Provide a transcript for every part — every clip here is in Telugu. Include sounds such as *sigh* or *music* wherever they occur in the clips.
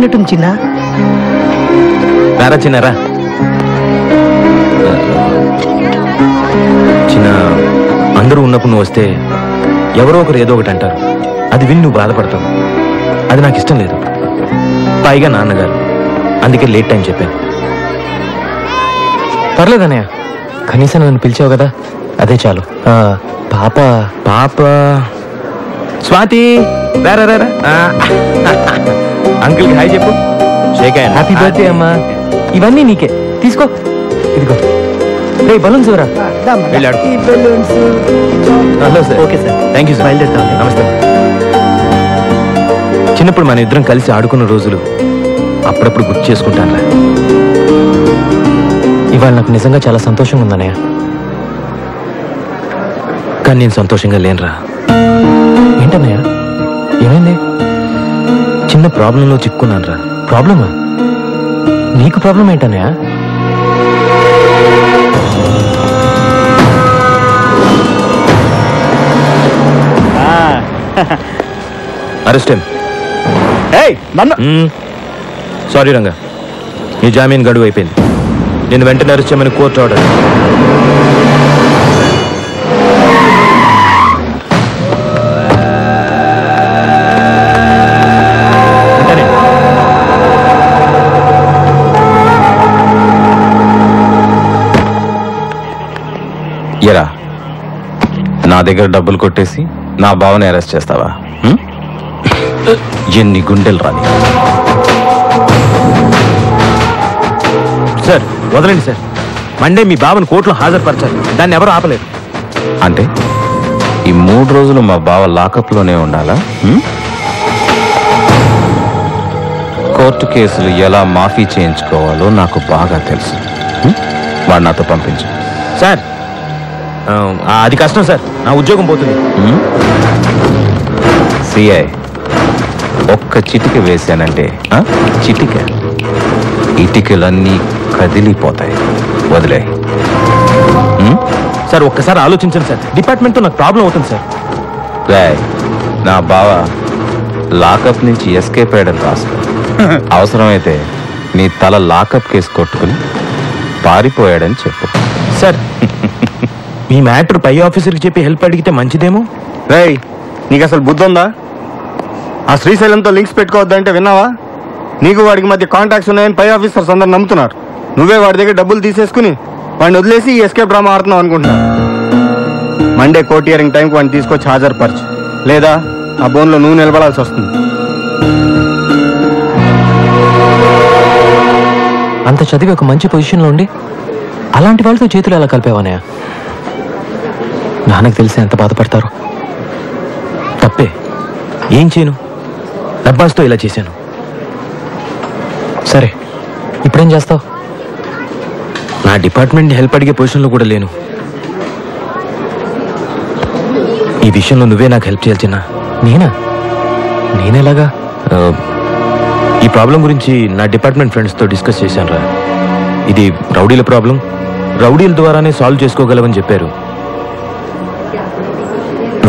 అయిపోయినట్టుంది చిన్న రారా చిన్నారా చిన్న అందరూ ఉన్నప్పుడు నువ్వు వస్తే ఎవరో ఒకరు ఏదో ఒకటి అంటారు. అది విని నువ్వు బాధపడతావు. అది నాకు ఇష్టం లేదు. పైగా నాన్నగారు. అందుకే లేట్ టైం చెప్పాను. పర్లేదన్నయ్య కనీసం నన్ను పిలిచావు కదా అదే చాలు. ఆ, పాప. పాప. స్వాతి రారా రారా ఆ, అంకుల్కి హాయ్ చెప్పు. Shake hand. హ్యాపీ బర్త్డే అమ్మా. ఇవన్నీ నీకే. తీసుకో. ఇదిగో. రే బలూన్స్ వెళ్ళాడు. Balloons. Hello sir. Okay sir. Thank you sir బయలుదేరుతాం. నమస్తే. చిన్నప్పుడు మన ఇద్దరం కలిసి ఆడుకున్న రోజులు అప్పుడప్పుడు గుర్తు చేసుకుంటానులే ఇవాళ నాకు నిజంగా చాలా సంతోషంగా ఉందన్నయ్య. కానీ నేను సంతోషంగా లేనురా. ఏంటన్నయ్య? ఏమైంది? చిన్న ప్రాబ్లంలో చిక్కున్నాను రా ప్రాబ్లమా? నీకు ప్రాబ్లం ఏంటన్నయ్య? అరెస్ట్ ఏయ్ నన్ను సారీ రంగా. నీ జామీన్ గడువు అయిపోయింది. నేను వెంటనే అరెస్ట్ చేయమని కోర్టు ఆర్డర్. దగ్గర డబ్బులు కొట్టేసి నా బావని అరెస్ట్ చేస్తావా? ఎన్ని గుండెలు రాని. సార్ వదలండి సార్. మండే మీ బావని కోర్టులో హాజరుపరచాలి. దాన్ని ఎవరు ఆపలేరు. అంటే ఈ మూడు రోజులు మా బావ లాకప్లోనే ఉండాలా? కోర్టు కేసులు ఎలా మాఫీ చేయించుకోవాలో నాకు బాగా తెలుసు? వాడు నాతో పంపించు. సార్ అది కష్టం సార్. నా ఉద్యోగం పోతుంది. సిఐ ఒక్క చిటిక వేశానంటే? చిటిక? ఇటికలన్నీ కదిలిపోతాయి. వదిలే. సార్ ఒక్కసారి ఆలోచించండి సార్. డిపార్ట్మెంట్తో నాకు ప్రాబ్లం అవుతుంది సార్. నా బావ లాకప్ నుంచి ఎస్కేప్ అయ్యడం రాసుకో *laughs* అవసరమైతే నీ తల లాకప్ కేసు కొట్టుకుని పారిపోయాడని చెప్పు. సార్ మీ మ్యాటర్ పై ఆఫీసర్కి చెప్పి హెల్ప్ అడిగితే మంచిదేమో? రేయ్ నీకు అసలు బుద్ధి ఉందా ఆ శ్రీశైలంతో లింక్స్ పెట్టుకోవద్దంటే విన్నావా? నీకు వాడికి మధ్య కాంటాక్ట్స్ ఉన్నాయని పై ఆఫీసర్స్ అందరు నమ్ముతున్నారు. నువ్వే వాడి దగ్గర డబ్బులు తీసేసుకుని వాడిని వదిలేసి ఈ ఎస్కేప్ డ్రామా ఆడుతున్నావు అనుకుంటున్నా. మండే కోర్ట్ హియరింగ్ టైంకి వాడిని తీసుకొచ్చి హాజరుపరచు. లేదా ఆ బోన్లో నువ్వు నిలబడాల్సి వస్తుంది. అంత చదివి ఒక మంచి పొజిషన్లో ఉండి అలాంటి వాళ్ళతో చేతులు ఎలా కలిపేవనయ్య నాన్నకు తెలిసి ఎంత బాధపడతారు. తప్పే. ఏం చేయను? డబ్బాస్తో ఇలా చేశాను. సరే ఇప్పుడేం చేస్తావు? నా డిపార్ట్మెంట్ హెల్ప్ అడిగే పొజిషన్లో కూడా లేను. ఈ విషయంలో నువ్వే నాకు హెల్ప్ చేయాలి చిన్న. నేనా? నేనేలాగా? ఈ ప్రాబ్లం గురించి నా డిపార్ట్మెంట్ ఫ్రెండ్స్తో డిస్కస్ చేశాను రా ఇది రౌడీల ప్రాబ్లం. రౌడీల ద్వారానే సాల్వ్ చేసుకోగలవని చెప్పారు.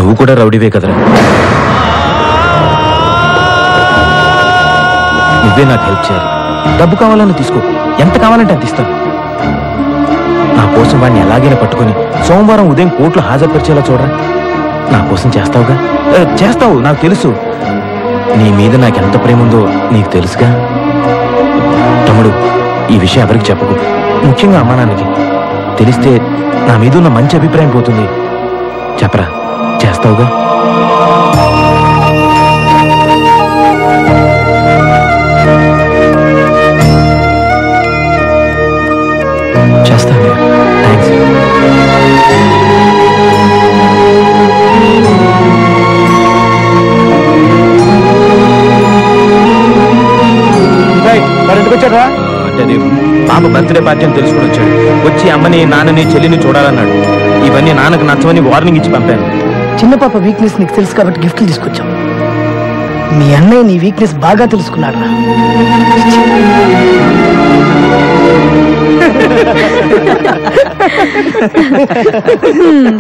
నువ్వు కూడా రౌడీవే కదరా. నువ్వే నాకు హెల్ప్ చేయాలి. డబ్బు కావాలని తీసుకో. ఎంత కావాలంటే అంత ఇస్తాను. నా కోసం వాడిని ఎలాగైనా పట్టుకొని సోమవారం ఉదయం కోర్టులో హాజరుపరిచేలా చూడరా. నా కోసం చేస్తావుగా? చేస్తావు నాకు తెలుసు. నీ మీద నాకు ఎంత ప్రేమ ఉందో నీకు తెలుసుగా? తమ్ముడు ఈ విషయం ఎవరికి చెప్పకు. ముఖ్యంగా అమ్మానానికి తెలిస్తే నా మీద ఉన్న మంచి అభిప్రాయం పోతుంది. చెప్పరా? చేస్తావుగా? చేస్తాను. థ్యాంక్స్ మరి ఎందుకు వచ్చారా అంటే అది పాప బర్త్డే పార్టీ అని తెలుసుకుని వచ్చాడు. వచ్చి అమ్మని నాన్నని చెల్లిని చూడాలన్నాడు. ఇవన్నీ నాన్నకు నచ్చవని వార్నింగ్ ఇచ్చి పంపాను. చిన్న పాప వీక్నెస్ నీకు తెలుసు కాబట్టి గిఫ్ట్లు తీసుకొచ్చాం. మీ అన్నయ్య నీ వీక్నెస్ బాగా తెలుసుకున్నాడు రా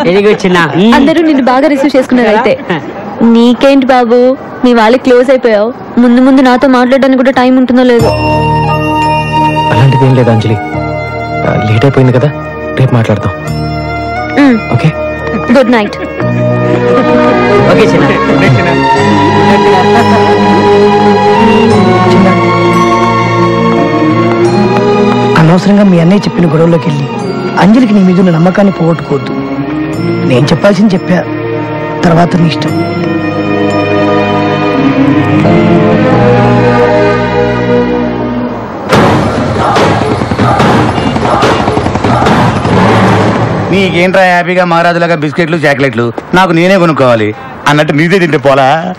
వెరీ గుడ్ చిన్న *laughs* అందరూ నిన్ను బాగా రిసీవ్ చేసుకున్నారు అయితే. *laughs* నీకేంటి బాబు? మీ వాళ్ళకి క్లోజ్ అయిపోయావు. ముందు ముందు నాతో మాట్లాడడానికి కూడా టైం ఉంటుందో లేదో. అలాంటిది ఏం లేదు అంజలి. లేట్ అయిపోయింది కదా రేపు మాట్లాడదాం. ఓకే? గుడ్ నైట్ ఓకే చిన్న. చిన్న. అనవసరంగా మీ అన్నయ్య చెప్పిన గొడవలోకి వెళ్ళి అంజలికి నీ మీద ఉన్న నమ్మకాన్ని పోగొట్టుకోవద్దు. నేను చెప్పాల్సింది చెప్పా. తర్వాత నీ ఇష్టం. నీకేంట్రా హ్యాపీగా మహారాజులాగా బిస్కెట్లు చాక్లెట్లు? నాకు నేనే కొనుక్కోవాలి. అన్నట్టు నీదే తింటే పోలా?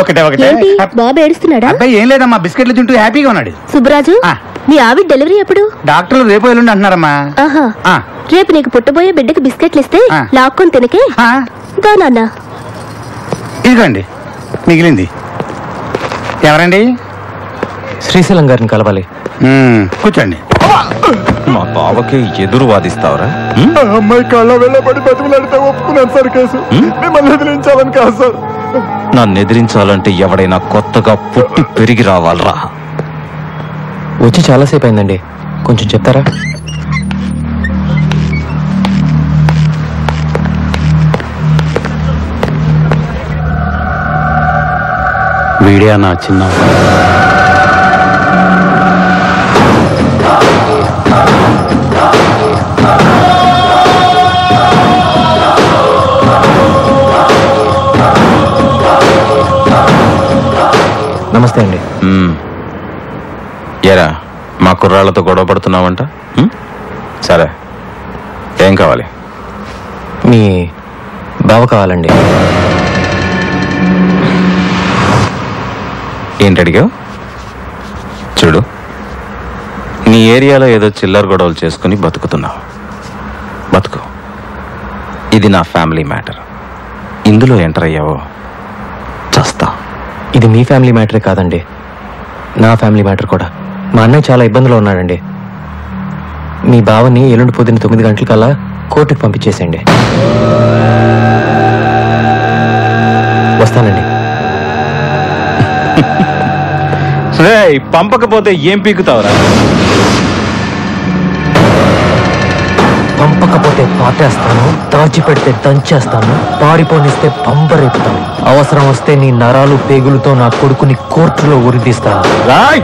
ఒకటే ఒకటే. ఏంటి? బాబు ఏడుస్తున్నాడా? అబ్బాయి ఏం లేదమ్మా బిస్కెట్లు తింటూ హ్యాపీగా ఉన్నాడు. సుబ్బరాజు ఆ. మీ ఆవిడ డెలివరీ ఎప్పుడు? డాక్టర్లు రేపు ఎల్లుండి అంటున్నారమ్మా. ఆహా. ఆ, రేపు నీకు పుట్టబోయే బిడ్డకి బిస్కెట్లు ఇస్తే ఆ. లాక్కొని తినకే? ఆ, దా నాన్న. ఇదిగోండి మిగిలింది. ఎవరండి? శ్రీశైలం గారిని కలవాలి. మ్మ్, కూర్చోండి. మా బావకి ఎదురు వాదిస్తావరా? అమ్మాయి కళ్ళ వెళ్ళబడి బతుకులాడితే ఒప్పుకున్నాను సార్ కేసు. మిమ్మల్ని ఎదిరించాలని కాదు సార్. నన్ను ఎదిరించాలంటే ఎవడైనా కొత్తగా పుట్టి పెరిగి రావాలరా? వచ్చి చాలాసేపు అయిందండి. కొంచెం చెప్తారా? వీడియా నా చిన్న మా కుర్రాళ్ళతో గొడవ పడుతున్నావంట? సరే. ఏం కావాలి? మీ బావ కావాలండి. ఏంటి అడిగావు? చూడు. నీ ఏరియాలో ఏదో చిల్లర గొడవలు చేసుకుని బతుకుతున్నావు. బతుకు. ఇది నా ఫ్యామిలీ మ్యాటర్. ఇందులో ఎంటర్ అయ్యావో? చస్తా. ఇది మీ ఫ్యామిలీ మ్యాటరే కాదండి. నా ఫ్యామిలీ మ్యాటర్ కూడా. మా అన్నయ్య చాలా ఇబ్బందులు ఉన్నాడండి. మీ బావని ఎల్లుండి పొద్దున్న తొమ్మిది గంటలకల్లా కోర్టుకు పంపించేసేయండి. వస్తానండి. *laughs* పంపకపోతే ఏం పీకుతావురా? పంపకపోతే పాటేస్తాను దాచిపెడితే దంచేస్తాను పారిపోనిస్తే పంపరేపుతాను అవసరం వస్తే నీ నరాలు పేగులతో నా కొడుకుని కోర్టులో ఉరిదీస్తాను రాయ్!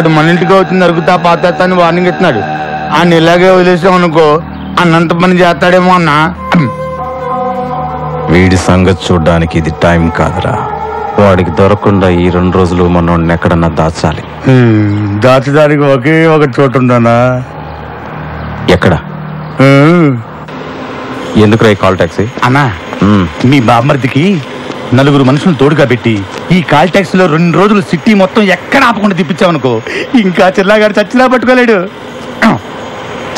ఆడు మన ఇంటికి వచ్చి నరుకుతా పాతేస్తా అని వార్నింగ్ ఇస్తున్నాడు. ఆయన ఇలాగే వదిలేసాం అనుకో అన్నంత పని చేస్తాడేమో అన్నా. వీడి సంగతి చూడ్డానికి ఇది టైం కాదురా. వాడికి దొరకకుండా ఈ రెండు రోజులు మనోడిని ఎక్కడన్నా దాచాలి. దాచడానికి ఒకే ఒక చోటు ఉందన్నా. ఎక్కడ? ఎందుకు రా కాల్ టాక్సీ? అన్నా మీ బామ్మర్దికి నలుగురు మనుషులను తోడుగా పెట్టి ఈ కాల్ ట్యాక్సీ లో రెండు రోజులు సిటీ మొత్తం ఎక్కడ ఆపకుండా తిప్పించామనుకో ఇంకా చిల్లాగాడు చచ్చిలా పట్టుకోలేడు.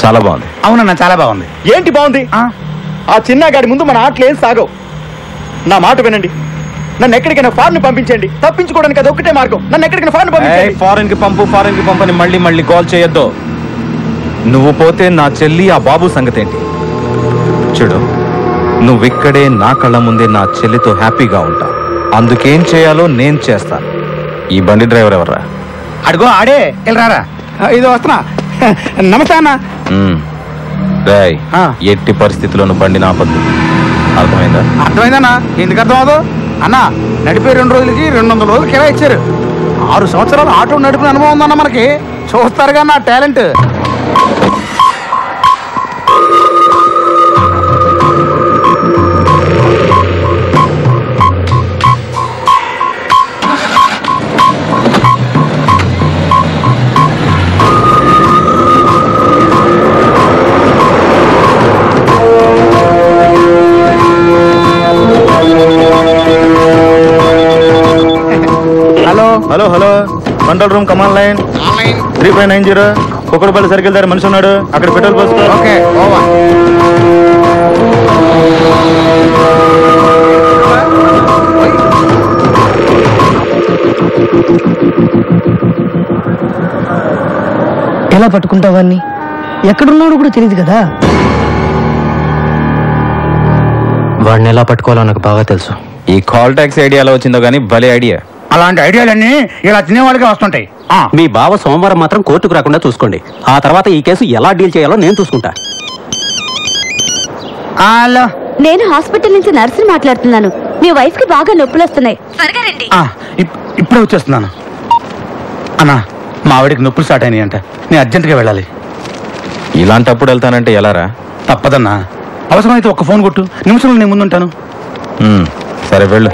చాలా బాగుంది. అవునన్నా చాలా బాగుంది. ఏంటి బాగుంది? ఆ, ఆ చిన్నగాడి ముందు మన ఆటలు ఏం సాగవు. నా మాట వినండి. నన్ను ఎక్కడికైనా ఫారెన్ పంపించండి. తప్పించుకోవడానికి అది ఒక్కటే మార్గం. నన్ను ఎక్కడికైనా ఫారెన్ పంపించండి. ఫారెన్కి పంపు ఫారెన్కి పంపని మళ్ళీ మళ్ళీ కాల్ చేయొద్దు. నువ్వు పోతే నా చెల్లి ఆ బాబు సంగతి ఏంటి చూడు. నువ్విక్కడే నా కళ్ళ ముందే నా చెల్లితో హ్యాపీగా ఉంటావు అందుకేం చేయాలో నేను చేస్తాను. ఈ బండి డ్రైవర్ ఎవర్రా? అడుగో ఆడే వెళ్ళరారా ఇది వస్తున్నా. నమస్తే అన్న. రేయ్ ఆ. ఎట్టి పరిస్థితుల్లోనూ బండి నాపద్దు అర్థమైందా? అర్థమైందన్నా. ఎందుకు అర్థం అవదు అన్న నడిపే రెండు రోజులకి రెండు వందల రోజులు కిరా ఇచ్చారు. ఆరు సంవత్సరాలు ఆటో నడిపిన అనుభవం ఉందన్న మనకి. చూస్తారుగా నా talent. Hello hello. Control room come on line three five nine zero. Kukatpally circle దగ్గర మనిషి ఉన్నాడు. అక్కడ పెట్రోల్ పోసుకో. ఓకే ఎలా ఎలా పట్టుకుంటావాన్ని ఎక్కడున్నాడు కూడా తెలియదు కదా. వాడిని ఎలా పట్టుకోవాలో నాకు బాగా తెలుసు. ఈ కాల్ ట్యాక్స్ ఐడియా ఎలా వచ్చిందో కానీ భలే ఐడియా. అలాంటి ఐడియాలన్నీ ఇలా తినేవాళ్ళకే వస్తుంటాయి. మీ బావ సోమవారం మాత్రం కోర్టుకు రాకుండా చూసుకోండి. ఆ తర్వాత ఈ కేసు ఎలా డీల్ చేయాలో నేను చూసుకుంటా. నేను హాస్పిటల్ నుంచి నర్సుని మాట్లాడుతున్నాను. మీ వైఫ్కి బాగా నొప్పులు వస్తున్నాయి. ఇప్పుడే వచ్చేస్తున్నాను. అన్నా మా ఆవిడకి నొప్పులు స్టార్ట్ అయినాయి అంట నేను అర్జెంటుగా వెళ్ళాలి. ఇలాంటప్పుడు వెళ్తానంటే ఎలారా? తప్పదన్నా. అవసరమైతే ఒక ఫోన్ కొట్టు. నిమిషంలో నేను ముందుంటాను. సరే వెళ్ళు.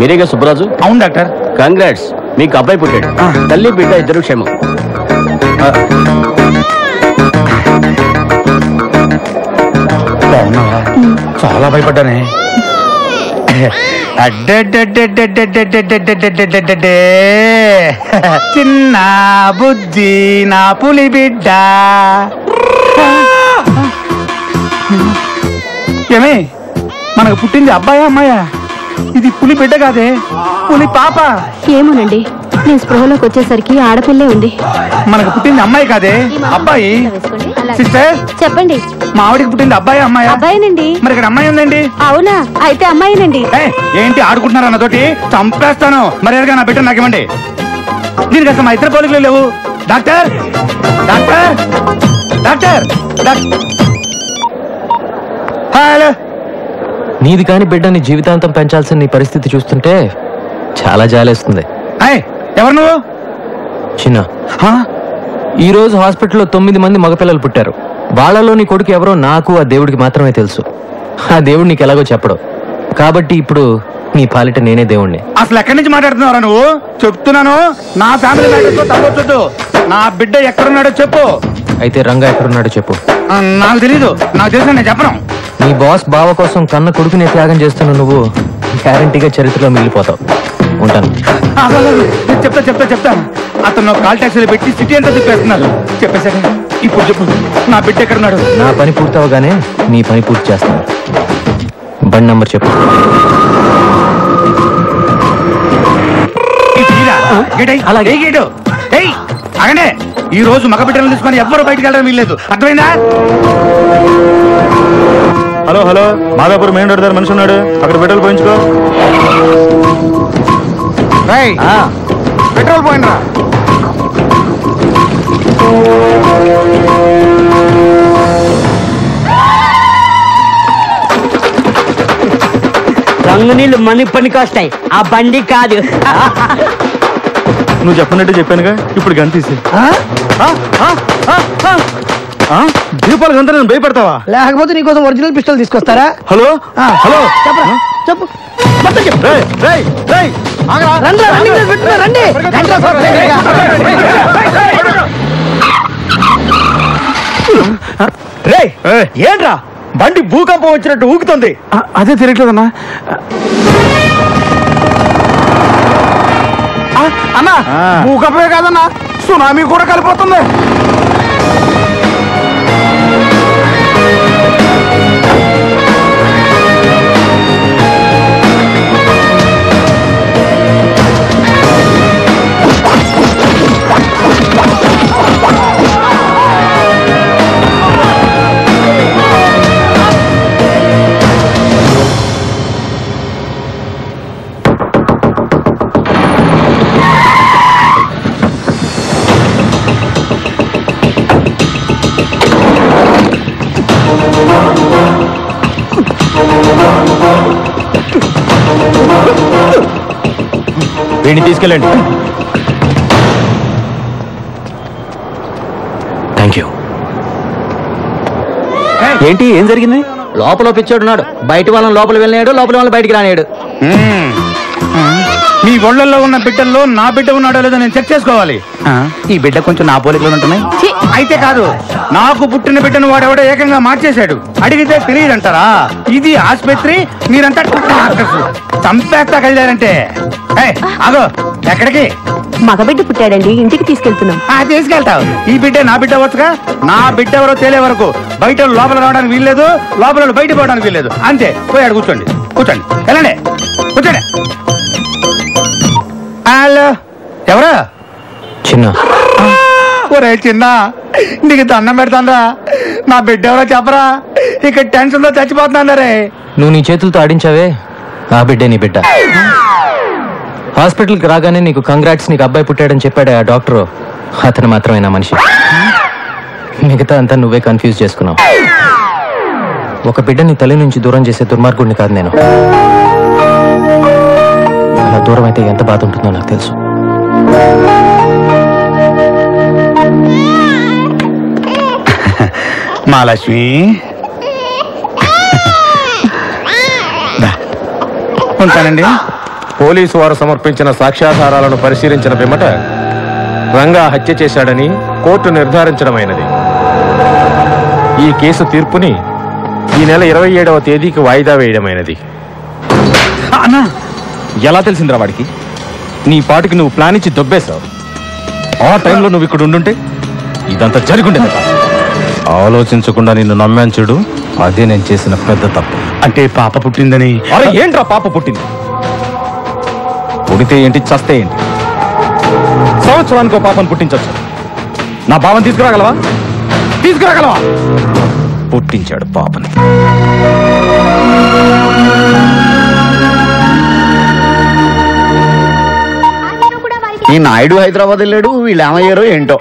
మీరేగా సుబ్బరాజు? అవును డాక్టర్. కంగ్రాట్స్ మీకు అబ్బాయి పుట్టాడు. తల్లి బిడ్డ ఇద్దరు క్షేమం. చాలా భయపడ్డానే. చిన్న బుద్ధి నా పులి బిడ్డ. ఏమే? మనకు పుట్టింది అబ్బాయా అమ్మాయా? ఇది పులి బిడ్డ కాదే. పులి పాప. ఏమోనండి నేను స్పృహలోకి వచ్చేసరికి ఆడపిల్లే ఉంది. మనకు పుట్టింది అమ్మాయి కాదే. అబ్బాయి. సిస్టర్. చెప్పండి. మా ఆవిడికి పుట్టింది అబ్బాయి అమ్మాయా? అబ్బాయినండి. మరి ఇక్కడ అమ్మాయి ఉందండి? అవునా? అయితే అమ్మాయినండి. ఏంటి ఆడుకుంటున్నారు అన్నతోటి? చంపేస్తాను. మరి ఎలాగా నా బిడ్డ నాకు ఇవ్వండి దీనికి అసలు మా ఇద్దరు పోలికలు లేవు. Doctor! Doctor! Doctor! Doctor- hello! నీది కాని బిడ్డని జీవితాంతం పెంచాల్సిన నీ పరిస్థితి చూస్తుంటే చాలా జాలేస్తుంది. ఎవరు నువ్వు? చిన్న. హా? ఈ రోజు హాస్పిటల్లో తొమ్మిది మంది మగపిల్లలు పుట్టారు. వాళ్ళలో నీ కొడుకు ఎవరో నాకు ఆ దేవుడికి మాత్రమే తెలుసు. ఆ దేవుడు నీకు ఎలాగో చెప్పడు. కాబట్టి ఇప్పుడు నీ పాలిట నేనే దేవుణ్ణి. అసలు ఎక్కడి నుంచి మాట్లాడుతున్నావురా నువ్వు? చెప్తున్నాను. నా ఫ్యామిలీ నా బిడ్డ ఎక్కడున్నాడో చెప్పు. అయితే రంగా ఎక్కడున్నాడో చెప్పు. నాకు తెలీదు. నాకు తెలుసు నేను చెప్పను. నీ బాస్ బావ కోసం కన్న కొడుకుని త్యాగం చేస్తున్న నువ్వు గ్యారంటీగా చరిత్రలో మిగిలిపోతావు. ఉంటాను. చెప్తా చెప్తా చెప్తాను అతను కాల్ ట్యాక్సీలు పెట్టి సిటీ అంతా తిప్పేస్తున్నారు చెప్పేశాక ఇప్పుడు చెప్పు. నా బిడ్డ ఎక్కడున్నాడు? నా పని పూర్తవగానే నీ పని పూర్తి చేస్తాను. బండి నంబర్ చెప్పు. అలాగే. ఆగండి. ఈ రోజు మగ బిడ్డలను తీసుకొని ఎవ్వరు బయటికి వెళ్ళడం వీల్లేదు. అర్థమైందా? Hello hello. Madhapur main road దగ్గర మనిషి ఉన్నాడు. అక్కడ పెట్రోల్ పోయించుకో. పెట్రోల్ పోయినరా రంగు నీళ్ళు మని పనికి వస్తాయి. ఆ బండి కాదు. నువ్వు చెప్పినట్టు చెప్పానుగా. ఇప్పుడు గన్ తీసి దీపాలు గంత నేను భయపడతావా? లేకపోతే నీకోసం ఒరిజినల్ పిస్టల్ తీసుకొస్తారా? హలో? ఆ, హలో? చెప్పరా? చెప్పు. మొత్తం చెప్పు రేయ్, రేయ్, రేయ్, ఆగరా. రండి రండి. కేసు పెట్టుకున్నా, రండి. రండి రా, సార్, రండి, రా. రే ఏంట్రా? బండి భూకంపం వచ్చినట్టు ఊగుతుంది. అదే తిరగట్లేదన్నా. అన్నా భూకంపమే కాదన్నా సునామీ కూడా కలిపోతుంది. తీసుకెళ్ళండి. థ్యాంక్ యూ ఏంటి ఏం జరిగింది? లోపల పిచ్చోడు ఉన్నాడు. బయట వాళ్ళని లోపల వెళ్ళినాడు లోపల వాళ్ళని బయటికి రానేడు. మీ ఒళ్ళల్లో ఉన్న బిడ్డల్లో నా బిడ్డ ఉన్నాడో లేదో నేను చెక్ చేసుకోవాలి. ఆ, ఈ బిడ్డ కొంచెం నా పోలికలు ఉంటున్నాయి అయితే కాదు నాకు పుట్టిన బిడ్డను వాడెవడో ఏకంగా మార్చేశాడు. అడిగితే తెలియదంటారా? ఇది ఆసుపత్రి మీరంతా డాక్టర్స్. చంపేస్తా కలిదారంటే ఏయ్, ఆగో ఎక్కడికి? మగబిడ్డ పుట్టాడండి ఇంటికి తీసుకెళ్తున్నాం. ఆ తీసుకెళ్తావు. ఈ బిడ్డ నా బిడ్డ వచ్చుగా నా బిడ్డ ఎవరో తేలే వరకు బయట లోపల రావడానికి వీల్లేదు లోపల బయట పోవడానికి వీల్లేదు. అంతే పోయి ఆడ కూర్చోండి కూర్చోండి. వెళ్ళండి కూర్చోండి. హలో ఎవరా? చిన్న. ఒరే చిన్న నీకు దండం పెడతాందా నా బిడ్డ ఎవరో చెప్పరా? ఇక్కడ టెన్షన్తో చచ్చిపోతున్నాను రే. నువ్వు నీ చేతులతో ఆడించావే? ఆ బిడ్డే నీ బిడ్డ. హాస్పిటల్కి రాగానే నీకు కంగ్రాట్స్ నీకు అబ్బాయి పుట్టాడని చెప్పాడే ఆ డాక్టర్. అతను మాత్రమే నా మనిషి. మిగతా అంతా నువ్వే కన్ఫ్యూజ్ చేసుకున్నావు. ఒక బిడ్డని తల్లి నుంచి దూరం చేసే దుర్మార్గుడిని కాదు నేను. అలా దూరం అయితే ఎంత బాధ ఉంటుందో నాకు తెలుసు. *laughs* మా లక్ష్మి దా. *laughs* ఉంటానండి పోలీసు వారు సమర్పించిన సాక్ష్యాధారాలను పరిశీలించిన పిమ్మట రంగా హత్య చేశాడని కోర్టు నిర్ధారించడమైనది. ఈ కేసు తీర్పుని ఈ నెల ఇరవై ఏడవ తేదీకి వాయిదా వేయడమైనది. అన్నా ఎలా తెలిసిందిరా వాడికి? నీ పాటికి నువ్వు ప్లాన్ ఇచ్చి దొబ్బేశావు. ఆ టైంలో నువ్వు ఇక్కడ ఉండుంటే ఇదంతా జరుగుండేది ఆలోచించకుండా నిన్ను నమ్మాను చూడు. అదే నేను చేసిన పెద్ద తప్పు. అంటే పాప పుట్టిందని? అరే ఏంట్రా పాప పుట్టింది? పుడితే ఏంటి చస్తే ఏంటి? సంవత్సరానికి ఓ పాపను పుట్టించవచ్చు నా భావం తీసుకురాగలవా? తీసుకురాగలవా? పుట్టించాడు పాపని. ఈ నాయుడు హైదరాబాద్ వెళ్ళాడు వీళ్ళు ఏమయ్యారో ఏంటో.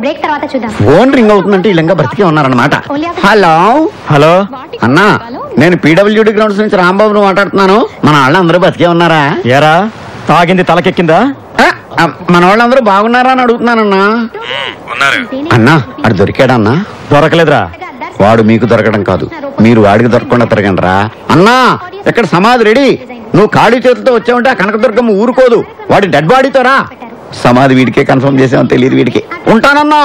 బ్రేక్ తర్వాత చూద్దాం. ఫోన్ రింగ్ అవుతుందంటే వీళ్ళంగా బ్రతికే ఉన్నారనమాట హలో హలో అన్నా నేను పీడబ్ల్యూడి గ్రౌండ్స్ నుంచి రాంబాబును మాట్లాడుతున్నాను. మన వాళ్ళందరూ బతికే ఉన్నారా? ఎరా తాగింది తలకెక్కిందా? మన వాళ్ళందరూ బాగున్నారా అని అడుగుతున్నానన్నా. అన్నా అడు దొరికాడన్నా దొరకలేదురా. వాడు మీకు దొరకడం కాదు. మీరు వాడికి దొరకకుండా తిరగండిరా. అన్నా ఇక్కడ సమాధి రెడీ. నువ్వు ఖాళీ చేతులతో వచ్చావంటే ఆ కనకదుర్గమ్మ ఊరుకోదు. వాడి డెడ్ బాడీతో రా. సమాధి వీడికే కన్ఫర్మ్ చేసామని తెలియదు వీడికి. ఉంటానన్నా.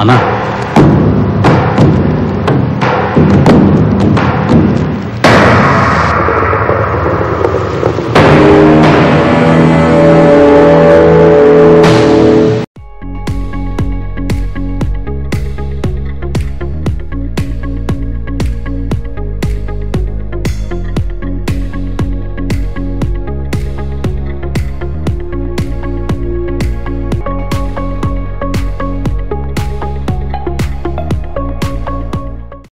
అన్నా.